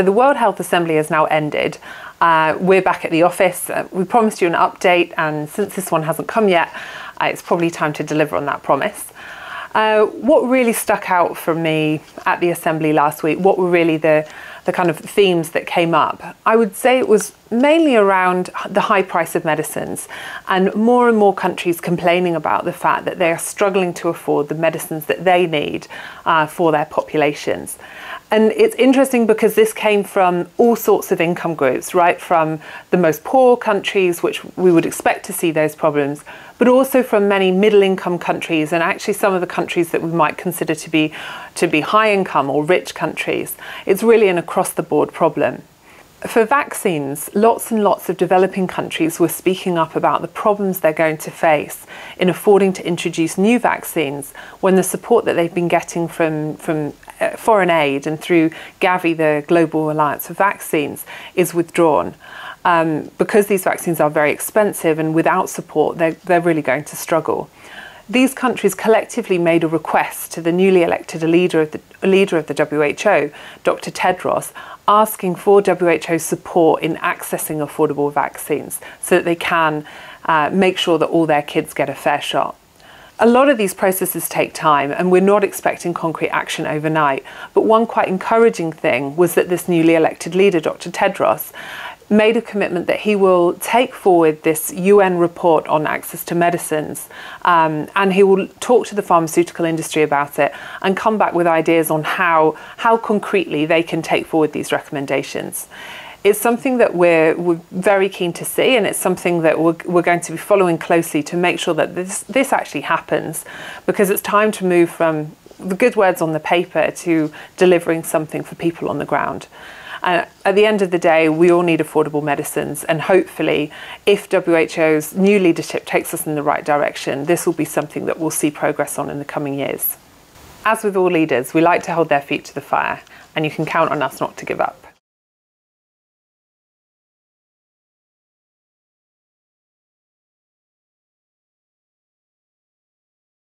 So the World Health Assembly has now ended. Uh, we're back at the office. Uh, we promised you an update, and since this one hasn't come yet, uh, it's probably time to deliver on that promise. Uh, what really stuck out for me at the assembly last week? What were really the the kind of themes that came up? I would say it was mainly around the high price of medicines and more and more countries complaining about the fact that they are struggling to afford the medicines that they need uh, for their populations. And it's interesting because this came from all sorts of income groups, right from the most poor countries, which we would expect to see those problems, but also from many middle income countries and actually some of the countries that we might consider to be to be high income or rich countries. It's really an across the board problem. For vaccines, lots and lots of developing countries were speaking up about the problems they're going to face in affording to introduce new vaccines when the support that they've been getting from, from uh, foreign aid and through Gavi, the Global Alliance for Vaccines, is withdrawn. Um, because these vaccines are very expensive and without support, they're, they're really going to struggle these countries collectively made a request to the newly elected leader of the, leader of the WHO, Dr. Tedros, asking for WHO support in accessing affordable vaccines so that they can uh, make sure that all their kids get a fair shot. A lot of these processes take time, and we're not expecting concrete action overnight. But one quite encouraging thing was that this newly elected leader, Dr. Tedros, made a commitment that he will take forward this UN report on access to medicines um, and he will talk to the pharmaceutical industry about it and come back with ideas on how, how concretely they can take forward these recommendations. It's something that we're, we're very keen to see, and it's something that we're, we're going to be following closely to make sure that this, this actually happens because it's time to move from the good words on the paper to delivering something for people on the ground. And at the end of the day, we all need affordable medicines. And hopefully, if WHO's new leadership takes us in the right direction, this will be something that we'll see progress on in the coming years. As with all leaders, we like to hold their feet to the fire, and you can count on us not to give up.